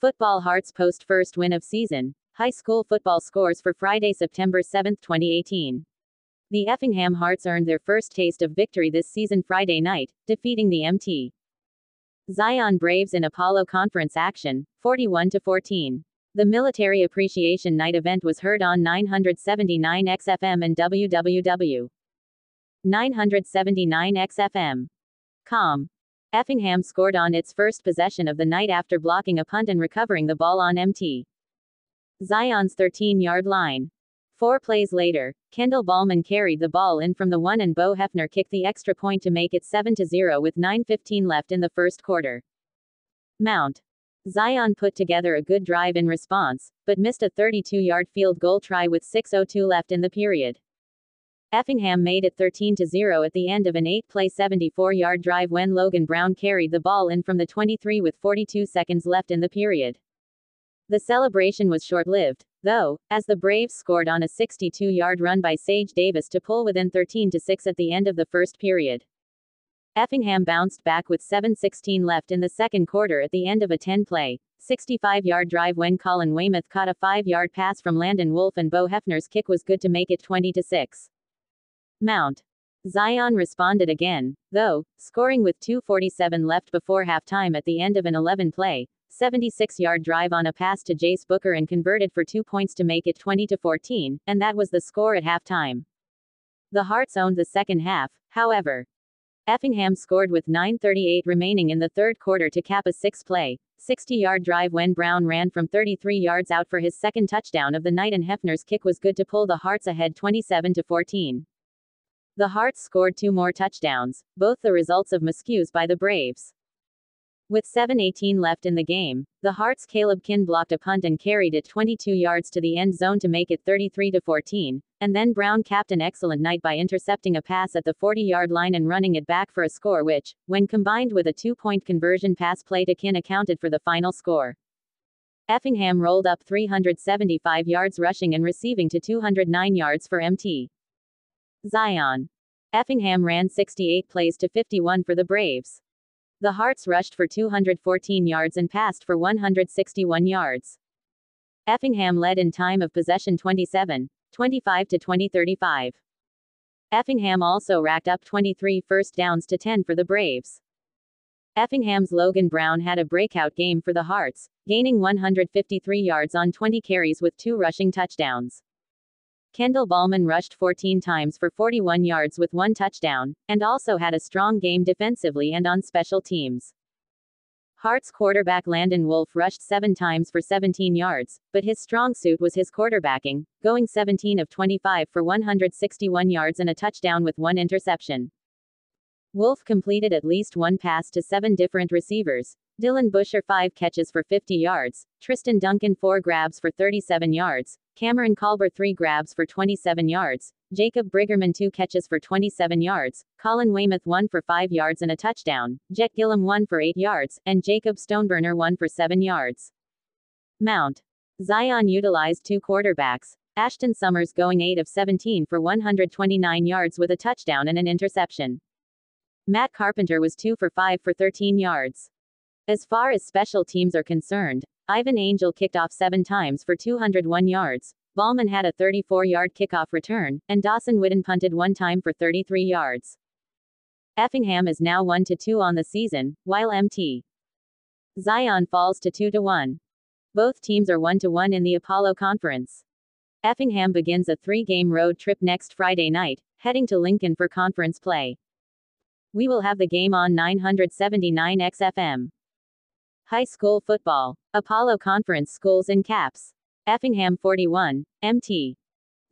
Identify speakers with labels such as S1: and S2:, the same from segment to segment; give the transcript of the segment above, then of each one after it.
S1: Football Hearts post first win of season. High school football scores for Friday, September 7, 2018. The Effingham Hearts earned their first taste of victory this season Friday night, defeating the MT. Zion Braves in Apollo Conference action, 41 to 14. The Military Appreciation Night event was heard on 979 XFM and www. 979 XFM. Com. Effingham scored on its first possession of the night after blocking a punt and recovering the ball on MT. Zion's 13 yard line. Four plays later, Kendall Ballman carried the ball in from the one and Bo Hefner kicked the extra point to make it 7 0 with 9.15 left in the first quarter. Mount. Zion put together a good drive in response, but missed a 32 yard field goal try with 6.02 left in the period. Effingham made it 13 0 at the end of an 8 play 74 yard drive when Logan Brown carried the ball in from the 23 with 42 seconds left in the period. The celebration was short lived, though, as the Braves scored on a 62 yard run by Sage Davis to pull within 13 6 at the end of the first period. Effingham bounced back with 7.16 left in the second quarter at the end of a 10 play, 65 yard drive when Colin Weymouth caught a 5 yard pass from Landon Wolf and Bo Hefner's kick was good to make it 20 6. Mount. Zion responded again, though, scoring with 2.47 left before halftime at the end of an 11 play, 76 yard drive on a pass to Jace Booker and converted for two points to make it 20 14, and that was the score at halftime. The Hearts owned the second half, however. Effingham scored with 9.38 remaining in the third quarter to cap a six play, 60 yard drive when Brown ran from 33 yards out for his second touchdown of the night, and Hefner's kick was good to pull the Hearts ahead 27 14. The Hearts scored two more touchdowns, both the results of miscues by the Braves. With 7.18 left in the game, the Hearts' Caleb Kinn blocked a punt and carried it 22 yards to the end zone to make it 33 14, and then Brown capped an excellent night by intercepting a pass at the 40 yard line and running it back for a score which, when combined with a two point conversion pass play to Kinn, accounted for the final score. Effingham rolled up 375 yards rushing and receiving to 209 yards for MT. Zion. Effingham ran 68 plays to 51 for the Braves. The Hearts rushed for 214 yards and passed for 161 yards. Effingham led in time of possession 27, 25 to 2035. Effingham also racked up 23 first downs to 10 for the Braves. Effingham's Logan Brown had a breakout game for the Hearts, gaining 153 yards on 20 carries with two rushing touchdowns. Kendall Ballman rushed 14 times for 41 yards with one touchdown, and also had a strong game defensively and on special teams. Hearts quarterback Landon Wolf rushed seven times for 17 yards, but his strong suit was his quarterbacking, going 17 of 25 for 161 yards and a touchdown with one interception. Wolf completed at least one pass to seven different receivers, Dylan Busher 5 catches for 50 yards, Tristan Duncan 4 grabs for 37 yards, Cameron Colbert 3 grabs for 27 yards, Jacob Briggerman 2 catches for 27 yards, Colin Weymouth 1 for 5 yards and a touchdown, Jet Gillum 1 for 8 yards, and Jacob Stoneburner 1 for 7 yards. Mount. Zion utilized two quarterbacks, Ashton Summers going 8 of 17 for 129 yards with a touchdown and an interception. Matt Carpenter was 2 for 5 for 13 yards. As far as special teams are concerned, Ivan Angel kicked off seven times for 201 yards. Ballman had a 34 yard kickoff return, and Dawson Whitten punted one time for 33 yards. Effingham is now 1 to 2 on the season, while MT. Zion falls to 2 to 1. Both teams are 1 to 1 in the Apollo Conference. Effingham begins a three game road trip next Friday night, heading to Lincoln for conference play. We will have the game on 979 XFM. High school football. Apollo Conference schools in caps. Effingham 41, MT.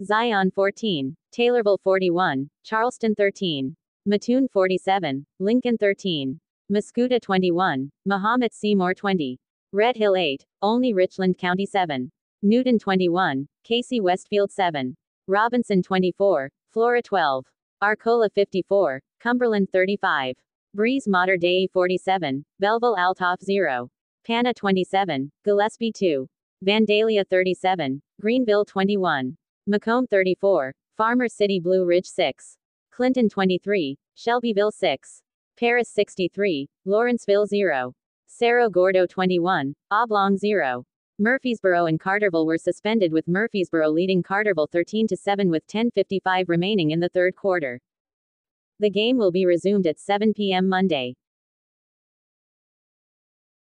S1: Zion 14, Taylorville 41, Charleston 13, Mattoon 47, Lincoln 13, Mascoutah 21, Mahomet Seymour 20, Red Hill 8, Olney Richland County 7, Newton 21, Casey Westfield 7, Robinson 24, Flora 12, Arcola 54, Cumberland 35. Breese Mater Dei 47, Belleville Althoff 0, Pana 27, Gillespie 2, Vandalia 37, Greenville 21, Macomb 34, Farmer City Blue Ridge 6, Clinton 23, Shelbyville 6, Paris 63, Lawrenceville 0, Cerro Gordo 21, Oblong 0. Murphysboro and Carterville were suspended with Murphysboro leading Carterville 13 to 7 with 10:55 remaining in the third quarter. The game will be resumed at 7 p.m. Monday.